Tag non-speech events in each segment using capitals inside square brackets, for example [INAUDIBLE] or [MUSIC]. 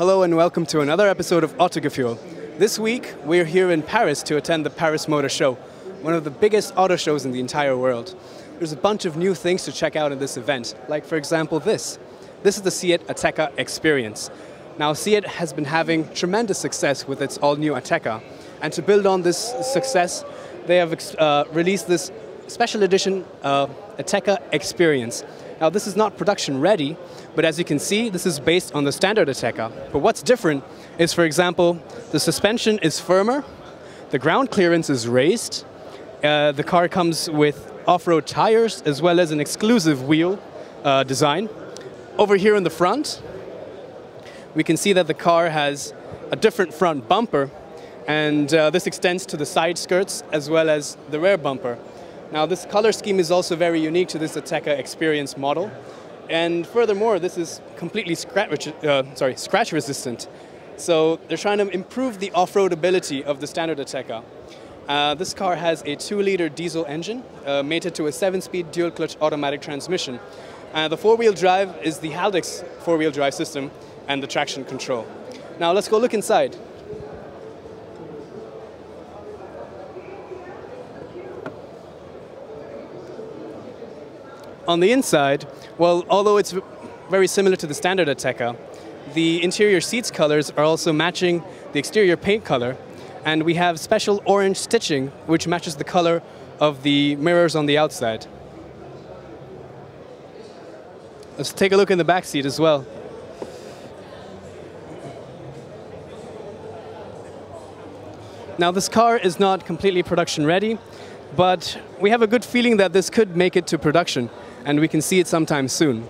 Hello and welcome to another episode of Autogefühl. This week we're here in Paris to attend the Paris Motor Show, one of the biggest auto shows in the entire world. There's a bunch of new things to check out in this event, like for example this. This is the Seat Ateca X-Perience. Now Seat has been having tremendous success with its all-new Ateca, and to build on this success, they have uh, released this special edition uh, Ateca X-Perience. Now this is not production ready, but as you can see, this is based on the standard Ateca. But what's different is, for example, the suspension is firmer, the ground clearance is raised, uh, the car comes with off-road tires as well as an exclusive wheel uh, design. Over here in the front, we can see that the car has a different front bumper and uh, this extends to the side skirts as well as the rear bumper. Now this color scheme is also very unique to this Ateca X-Perience model. And furthermore, this is completely scratch, uh, sorry, scratch resistant. So they're trying to improve the off-road ability of the standard Ateca. Uh, this car has a 2-liter diesel engine uh, mated to a 7-speed dual-clutch automatic transmission. Uh, the four-wheel drive is the Haldex four-wheel drive system and the traction control. Now let's go look inside. On the inside, well, although it's very similar to the standard Ateca, the interior seats colors are also matching the exterior paint color, and we have special orange stitching which matches the color of the mirrors on the outside. Let's take a look in the back seat as well. Now this car is not completely production ready, but we have a good feeling that this could make it to production and we can see it sometime soon.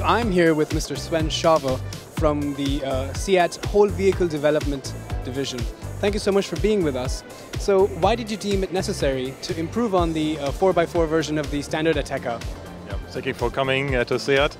So I'm here with Mr. Sven Schavo from the uh, SEAT Whole Vehicle Development Division. Thank you so much for being with us. So why did you deem it necessary to improve on the uh, 4x4 version of the standard Ateca? Yeah, thank you for coming uh, to SEAT.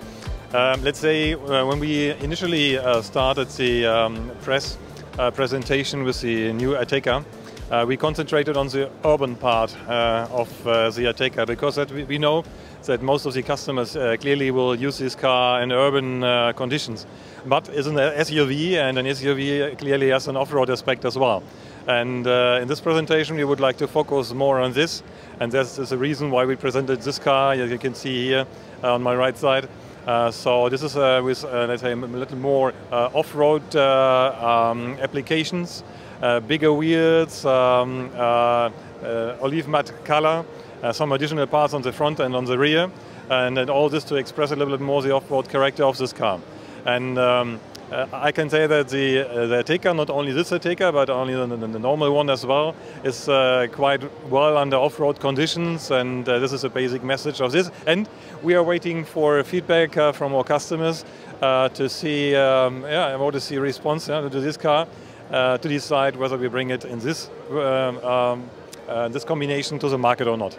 Um, let's say uh, when we initially uh, started the um, press uh, presentation with the new Ateca, uh, we concentrated on the urban part of the Ateca because that we, we, know that most of the customers uh, clearly will use this car in urban uh, conditions. But it's an SUV and an SUV clearly has an off-road aspect as well. And uh, in this presentation we would like to focus more on this and that's the reason why we presented this car, as you can see here on my right side. Uh, so this is uh, with, uh, let's say, a little more off-road um, applications uh, bigger wheels, um, uh, uh, olive matte color, some additional parts on the front and on the rear, and then all this to express a little bit more the off-road character of this car. And um, uh, I can say that the, uh, the Ateca, not only this Ateca, but only the, the, the normal one as well, is uh, quite well under off-road conditions, and this is a basic message of this. And we are waiting for feedback from our customers to see, um, yeah, see response yeah, to this car uh, to decide whether we bring it in this, um, um, uh, this combination to the market or not.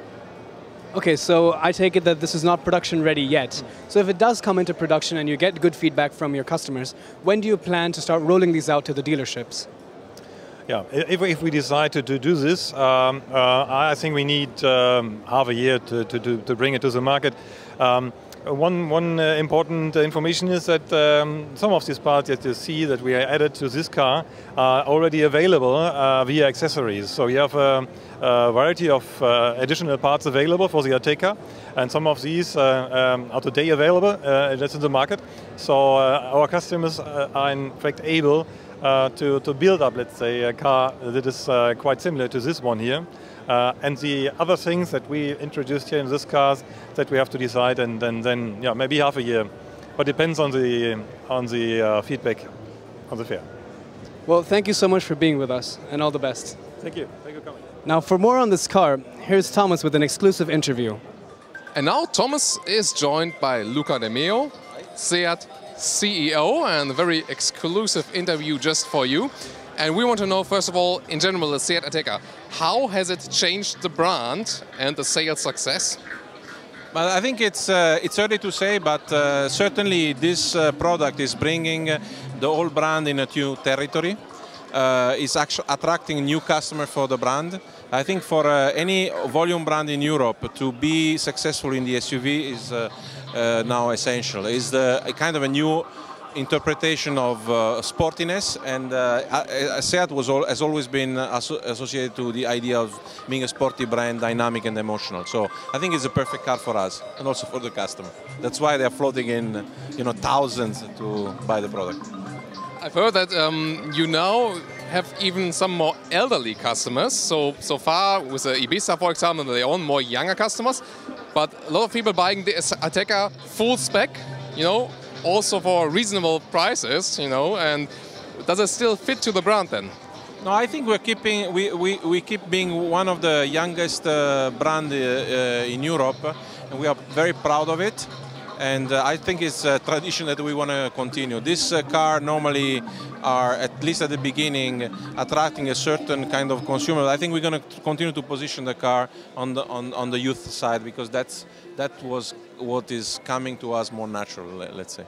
Okay, so I take it that this is not production ready yet. So if it does come into production and you get good feedback from your customers, when do you plan to start rolling these out to the dealerships? Yeah, if, if we decide to, to do this, um, uh, I think we need um, half a year to, to, to, bring it to the market. Um, Uh, one one uh, important information is that um, some of these parts that you see that we are added to this car are already available uh, via accessories. So we have a, a variety of uh, additional parts available for the Ateca, and some of these uh, um, are today available. Uh, that's in the market. So our customers are in fact able to to build up, let's say, a car that is quite similar to this one here. Uh, and the other things that we introduced here in this cars that we have to decide, and then, then yeah, maybe half a year, but depends on the on the uh, feedback on the fair. Well, thank you so much for being with us, and all the best. Thank you. Thank you for coming. Now, for more on this car, here's Thomas with an exclusive interview. And now Thomas is joined by Luca De Meo, SEAT CEO, and a very exclusive interview just for you. And we want to know, first of all, in general, the Seat Ateca, how has it changed the brand and the sales success? Well, I think it's uh, it's early to say, but uh, certainly this uh, product is bringing the whole brand in a new territory. Uh, it's actually attracting new customer for the brand. I think for uh, any volume brand in Europe to be successful in the SUV is uh, now essential. Is the kind of a new interpretation of uh, sportiness, and uh, Seat was all, has always been associated to the idea of being a sporty brand, dynamic and emotional. So I think it's a perfect car for us and also for the customer. That's why they're floating in, you know, thousands to buy the product. I've heard that um, you now have even some more elderly customers. So so far with the Ibiza, for example, they own more younger customers, but a lot of people buying the Ateca full spec, you know, also for reasonable prices, you know, and does it still fit to the brand then? No, I think we're keeping we, we, we keep being one of the youngest uh, brand uh, uh, in Europe, and we are very proud of it. And uh, I think it's a tradition that we want to continue. This uh, car normally are at least at the beginning attracting a certain kind of consumer. I think we're going to continue to position the car on the on, on the youth side because that's that was what is coming to us more natural, let's say.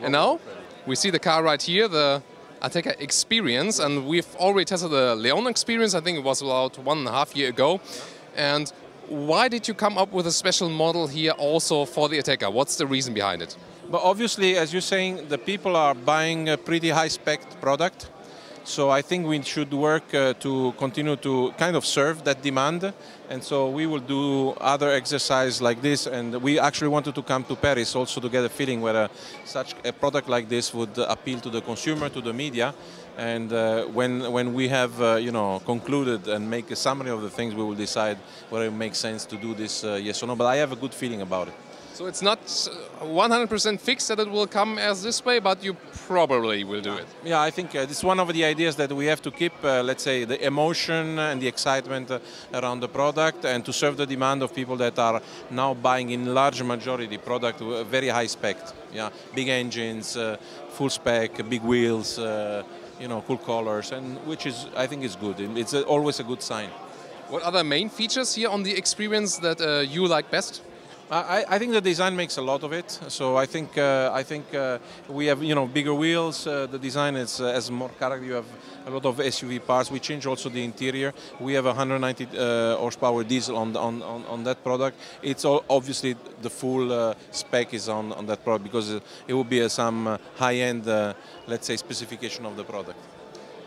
And now we see the car right here, the Ateca X-Perience, and we've already tested the Leon X-Perience. I think it was about one and a half year ago. And why did you come up with a special model here also for the Ateca? What's the reason behind it? But obviously, as you're saying, the people are buying a pretty high spec product. So I think we should work uh, to continue to kind of serve that demand. And so we will do other exercise like this. And we actually wanted to come to Paris also to get a feeling whether such a product like this would appeal to the consumer, to the media. And uh, when, when we have uh, you know, concluded and make a summary of the things, we will decide whether it makes sense to do this uh, yes or no. But I have a good feeling about it. So it's not 100% fixed that it will come as this way, but you probably will do it. Yeah, I think uh, it's one of the ideas that we have to keep, uh, let's say, the emotion and the excitement uh, around the product and to serve the demand of people that are now buying in large majority product very high spec. Yeah, big engines, uh, full spec, big wheels, uh, you know, cool colors, and which is, I think, is good. It's always a good sign. What are the main features here on the experience that uh, you like best? I, I, think the design makes a lot of it. So I think uh, I think uh, we have you know bigger wheels. Uh, the design is uh, has more character. You have a lot of SUV parts. We change also the interior. We have 190 uh, horsepower diesel on, the, on, on, on that product. It's all, obviously the full uh, spec is on on that product because it will be some high-end, let's say, specification of the product.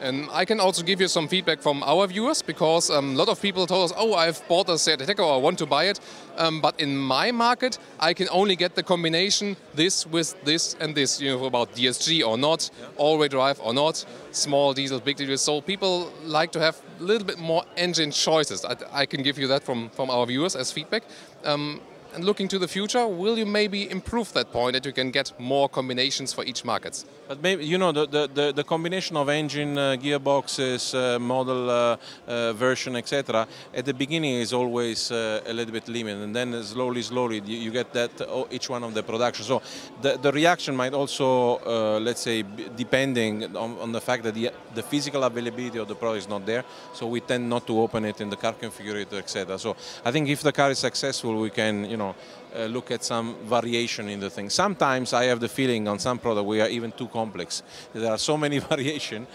And I can also give you some feedback from our viewers because um, a lot of people told us, oh, I've bought a Seat Ateca or I want to buy it. Um, but in my market, I can only get the combination this with this and this, you know, about DSG or not, yeah. all-wheel drive or not, small diesel, big diesel. So people like to have a little bit more engine choices. I, I can give you that from, from our viewers as feedback. Um, and looking to the future, will you maybe improve that point that you can get more combinations for each market? But maybe, you know, the, the, the combination of engine, uh, gearboxes, uh, model uh, uh version, etc., at the beginning is always uh, a little bit limited, and then slowly, slowly, you, you get that oh, each one of the production. So the, the reaction might also, uh, let's say, depending on, on, the fact that the, the physical availability of the product is not there, so we tend not to open it in the car configurator, etc. So I think if the car is successful, we can, you know, know, uh, look at some variation in the thing. Sometimes I have the feeling on some product we are even too complex. [LAUGHS] There are so many [LAUGHS] variation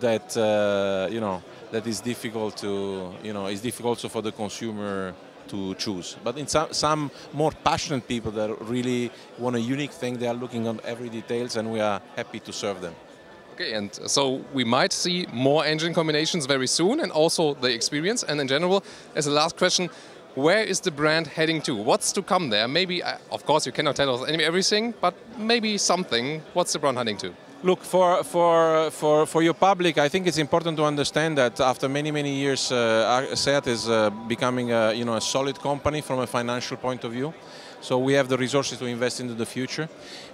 that, uh, you know, that is difficult to, you know, is difficult also for the consumer to choose. But in some, some more passionate people that really want a unique thing, they are looking on every details and we are happy to serve them. Okay, and so we might see more engine combinations very soon and also the experience. And in general, as a last question, where is the brand heading to? What's to come there? Maybe, uh, of course, you cannot tell us everything, but maybe something. What's the brand heading to? Look, for, for, for, for your public, I think it's important to understand that after many, many years, uh, SEAT is uh, becoming a, you know, a solid company from a financial point of view. So we have the resources to invest into the future.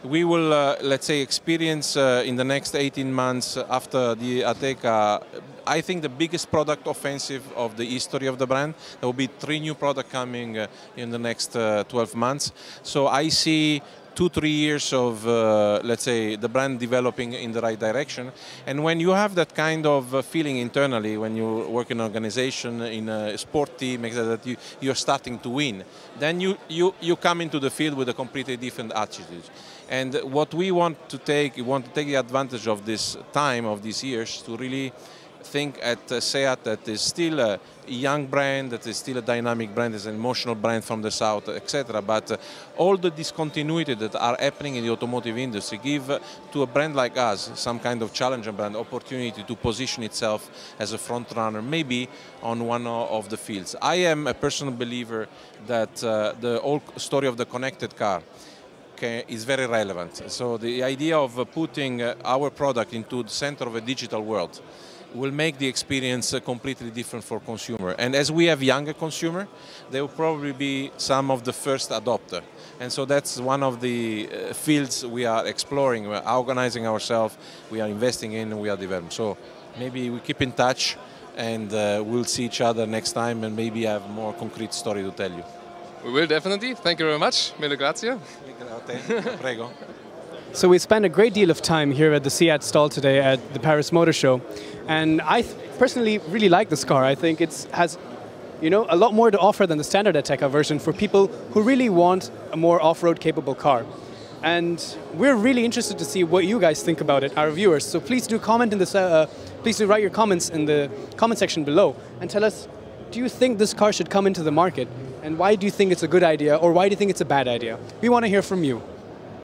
We will, uh, let's say, experience uh, in the next 18 months after the Ateca, I think the biggest product offensive of the history of the brand. There will be three new products coming uh, in the next uh, 12 months. So I see two, three years of, uh, let's say, the brand developing in the right direction. And when you have that kind of uh, feeling internally, when you work in an organization, in a sport team, that you, you're starting to win, then you, you, you come into the field with a completely different attitude. And what we want to take, we want to take the advantage of this time, of these years, to really think at uh, SEAT that is still a young brand, that is still a dynamic brand, is an emotional brand from the south, etc. But uh, all the discontinuity that are happening in the automotive industry give uh, to a brand like us, some kind of challenger brand, opportunity to position itself as a front runner, maybe on one of the fields. I am a personal believer that uh, the whole story of the connected car is very relevant. So the idea of putting uh, our product into the center of a digital world will make the experience uh, completely different for consumer. And as we have younger consumer, they will probably be some of the first adopter. And so that's one of the uh, fields we are exploring. We're organizing ourselves, we are investing in, we are developing. So maybe we keep in touch and uh, we'll see each other next time and maybe I have more concrete story to tell you. We will definitely. Thank you very much. Mille grazie. Prego. [LAUGHS] So we spent a great deal of time here at the SEAT stall today at the Paris Motor Show, and I personally really like this car. I think it has, you know, a lot more to offer than the standard Ateca version for people who really want a more off-road capable car. And we're really interested to see what you guys think about it, our viewers. So please do comment in the, uh, please do write your comments in the comment section below and tell us, do you think this car should come into the market? And why do you think it's a good idea or why do you think it's a bad idea? We want to hear from you.